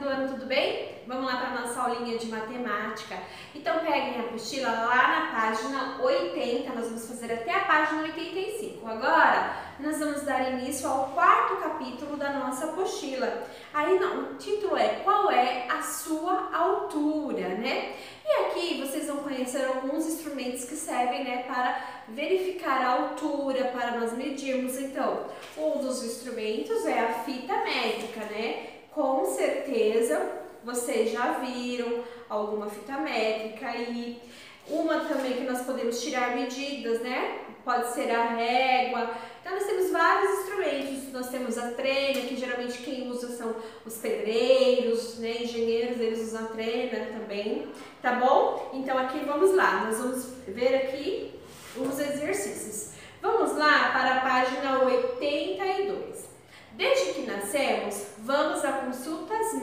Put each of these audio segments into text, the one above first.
do ano, tudo bem? Vamos lá para a nossa aulinha de matemática. Então peguem a apostila lá na página 80, nós vamos fazer até a página 85. Agora, nós vamos dar início ao quarto capítulo da nossa apostila. Aí não, o título é Qual é a sua altura, né? E aqui vocês vão conhecer alguns instrumentos que servem né, para verificar a altura, para nós medirmos. Então, um dos instrumentos é a fita métrica, né? Com certeza vocês já viram alguma fita métrica aí. Uma também que nós podemos tirar medidas, né? Pode ser a régua. Então nós temos vários instrumentos. Nós temos a trena, que geralmente quem usa são os pedreiros, né? Engenheiros, eles usam a trena também, tá bom? Então aqui vamos lá, nós vamos ver aqui os exercícios. Vamos lá para a página 82. Desde que nascemos, vamos a consultas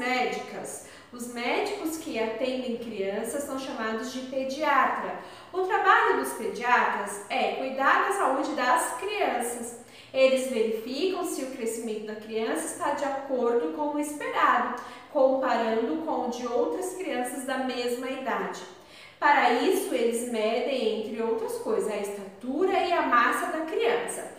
médicas. Os médicos que atendem crianças são chamados de pediatra. O trabalho dos pediatras é cuidar da saúde das crianças. Eles verificam se o crescimento da criança está de acordo com o esperado, comparando com o de outras crianças da mesma idade. Para isso, eles medem, entre outras coisas, a estatura e a massa da criança.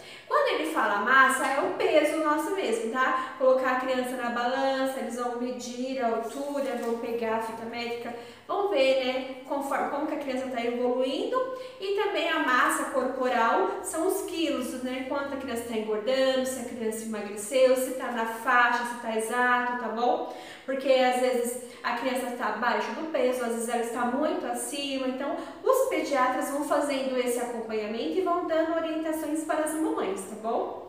Quando ele fala massa, é o peso nosso mesmo, tá? Colocar a criança na balança, eles vão medir a altura, vão pegar a fita métrica, vão ver, né, conforme, como que a criança está evoluindo e corporal são os quilos, né, quanto a criança está engordando, se a criança emagreceu, se está na faixa, se está exato, tá bom? Porque às vezes a criança está abaixo do peso, às vezes ela está muito acima, então os pediatras vão fazendo esse acompanhamento e vão dando orientações para as mamães, tá bom?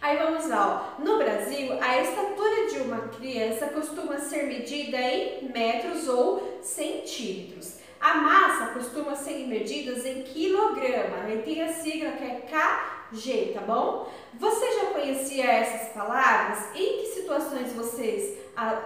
Aí vamos lá, ó. no Brasil, a estatura de uma criança costuma ser medida em metros ou centímetros. A massa costuma ser medida em quilograma, aí tem a sigla que é KG, tá bom? Você já conhecia essas palavras? Em que situações vocês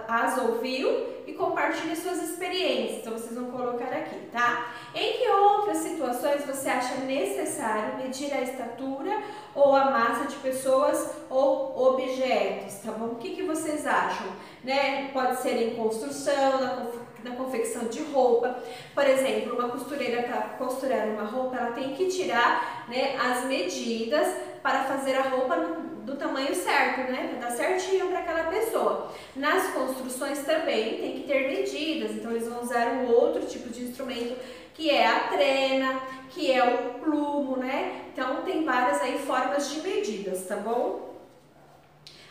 as ouviu e compartilhe suas experiências. Então vocês vão colocar aqui, tá? Em que outras situações você acha necessário medir a estatura ou a massa de pessoas ou objetos, tá bom? O que, que vocês acham? Né? Pode ser em construção, na, na confecção de roupa. Por exemplo, uma costureira está costurando uma roupa, ela tem que tirar né, as medidas para fazer a roupa do tamanho certo, né? Para dar certinho para aquela pessoa. Nas construções também tem que ter medidas, então eles vão usar um outro tipo de instrumento que é a trena, que é o plumo, né? Então tem várias aí formas de medidas, tá bom?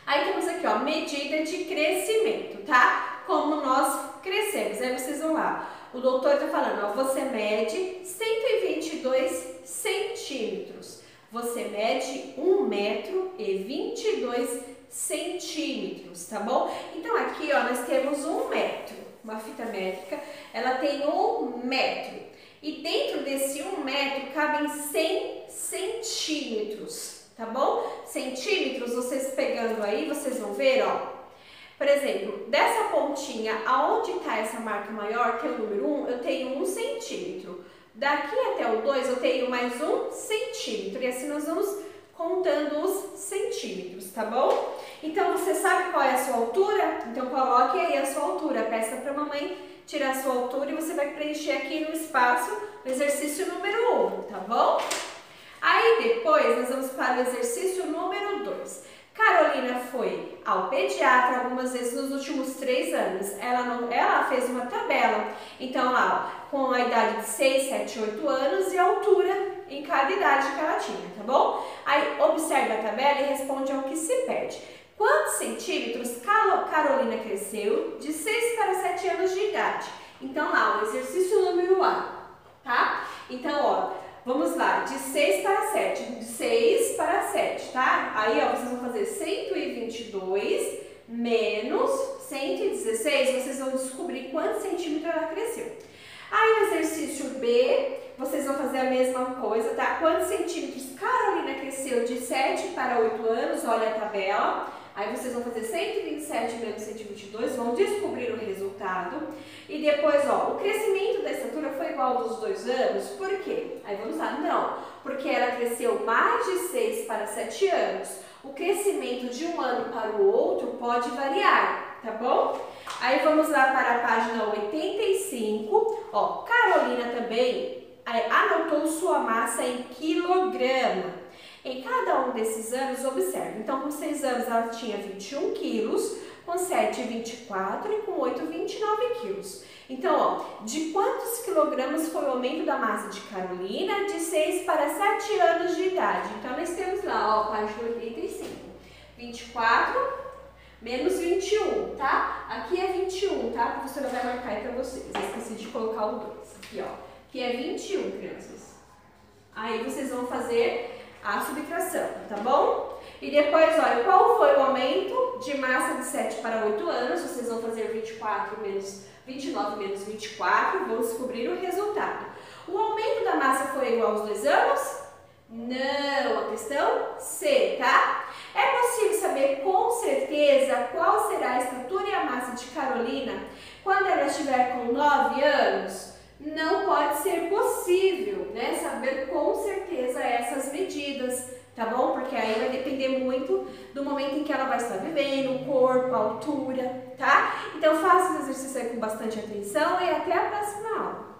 Aí temos aqui, ó, medida de crescimento, tá? Como nós crescemos. Aí vocês vão lá. O doutor tá falando, ó, você mede 122 centímetros. Você mede 1 metro e 22 centímetros, tá bom? Então aqui, ó, nós temos um metro, uma fita métrica, ela tem um metro. E dentro desse um metro cabem 100 centímetros, tá bom? Centímetros, vocês pegando aí, vocês vão ver, ó. Por exemplo, dessa pontinha, aonde está essa marca maior, que é o número 1, eu tenho um centímetro. Daqui até o 2 eu tenho mais um centímetro e assim nós vamos contando os centímetros, tá bom? Então você sabe qual é a sua altura? Então coloque aí a sua altura, peça para a mamãe tirar a sua altura e você vai preencher aqui no espaço o exercício número 1, um, tá bom? Aí depois nós vamos para o exercício número 2. Carolina foi ao pediatra algumas vezes nos últimos três anos. Ela, não, ela fez uma tabela. Então, lá, com a idade de 6, 7, 8 anos e a altura em cada idade que ela tinha, tá bom? Aí, observe a tabela e responde ao que se pede. Quantos centímetros Carolina cresceu de 6 para 7 anos de idade? Então, lá, o exercício número A, tá? Então, ó, Vamos lá, de 6 para 7, de 6 para 7, tá? Aí, ó, vocês vão fazer 122 menos 116, vocês vão descobrir quantos centímetros ela cresceu. Aí, no exercício B, vocês vão fazer a mesma coisa, tá? Quantos centímetros Carolina cresceu de 7 para 8 anos? Olha a tabela. Aí vocês vão fazer 127 menos 122, vão descobrir o resultado. E depois, ó, o crescimento da estatura foi igual dos dois anos, por quê? Aí vamos lá, não, porque ela cresceu mais de 6 para 7 anos. O crescimento de um ano para o outro pode variar. tá bom? Aí vamos lá para a página 85. Ó, Carolina também anotou sua massa em quilograma. Em cada um desses anos, observe. Então, com 6 anos ela tinha 21 quilos, com 7, 24 e com 8, 29 quilos. Então, ó, de quantos quilogramas foi o aumento da massa de Carolina de 6 para 7 anos de idade? Então, nós temos lá, ó, página 85. 24 menos 21, tá? Aqui é 21, tá? A professora vai marcar aí pra vocês. Eu esqueci de colocar o 2. Aqui, ó. Aqui é 21, crianças. Aí vocês vão fazer a subtração, tá bom? E depois, olha, qual foi o aumento de massa de 7 para 8 anos? Vocês vão fazer 24 menos 29 menos 24, vão descobrir o resultado. O aumento da massa foi igual aos dois anos? Não, a questão C, tá? É possível saber com certeza qual será a estatura e a massa de Carolina quando ela estiver com 9 anos? Não pode ser possível, né? Saber com certeza medidas, tá bom? Porque aí vai depender muito do momento em que ela vai estar vivendo, o corpo, a altura, tá? Então faça os exercícios aí com bastante atenção e até a próxima aula.